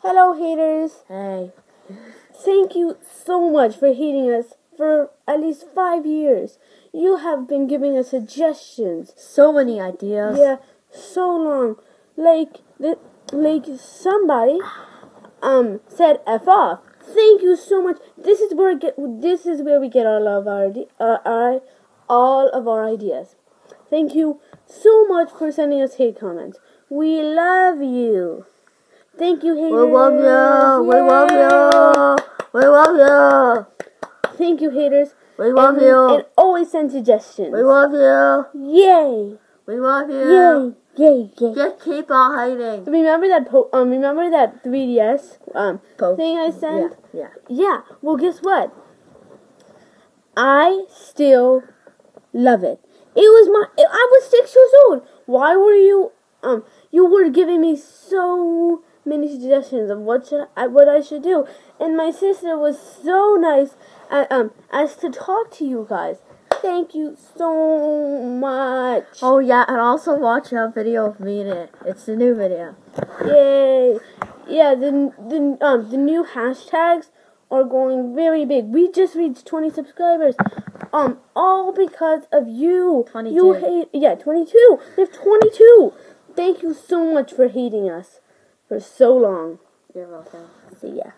Hello, haters. Hey. Thank you so much for hating us for at least five years. You have been giving us suggestions. So many ideas. Yeah, so long. Like the like somebody um said f off. Thank you so much. This is where get this is where we get all of our uh, our all of our ideas. Thank you so much for sending us hate comments. We love you. Thank you, haters. We love you. We love you. We love you. Thank you, haters. We love and, you. And always send suggestions. We love you. Yay! We love you. Yay! Yay! Yay! Just keep on hating. Remember that po- um remember that 3DS um Po- thing I sent? Yeah. Yeah. Well, guess what? I still love it. It was my I was 6 years old. Why were you um you were giving me so many suggestions of what should I what I should do. And my sister was so nice at, um as to talk to you guys. Thank you so much. Oh yeah, and also watch a video of me in it. It's the new video. Yay! Yeah, the the um the new hashtags are going very big. We just reached 20 subscribers. Um, all because of you. 22. You hate yeah 22. We have 22. Thank you so much for hating us for so long. You're welcome. See ya.